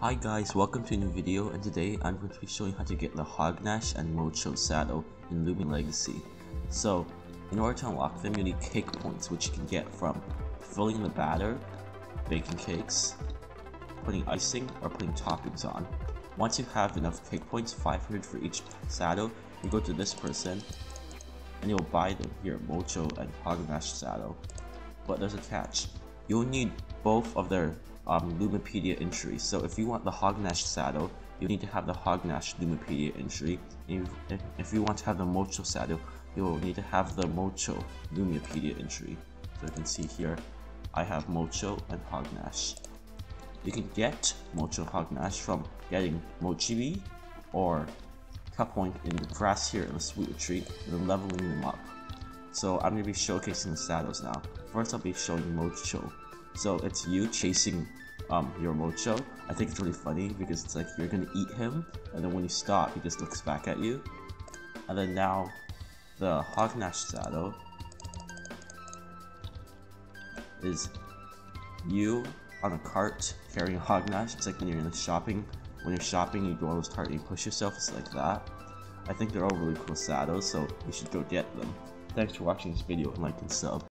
Hi guys, welcome to a new video and today I'm going to be showing how to get the Hognash and Mocho saddle in Loomian Legacy. So, in order to unlock them you need cake points which you can get from filling the batter, baking cakes, putting icing, or putting toppings on. Once you have enough cake points, 500 for each saddle, you go to this person and you'll buy them here, Mocho and Hognash saddle. But there's a catch. You'll need both of their um, Loomipedia entry. So if you want the Hognash saddle, you need to have the Hognash Loomipedia entry. If, if you want to have the Mocho saddle, you'll need to have the Mocho Loomipedia entry. So you can see here, I have Mocho and Hognash. You can get Mocho Hognash from getting Mochibi or Cupoink in the grass here in the Sweet Retreat and then leveling them up. So I'm going to be showcasing the saddles now. First I'll be showing Mocho. So it's you chasing um, your Mocho. I think it's really funny because it's like you're gonna eat him, and then when you stop, he just looks back at you. And then now, the Hognash saddle is you on a cart carrying a Hognash. It's like when you're in the shopping. When you're shopping, you go on this cart and you push yourself. It's like that. I think they're all really cool saddles, so you should go get them. Thanks for watching this video and like and sub.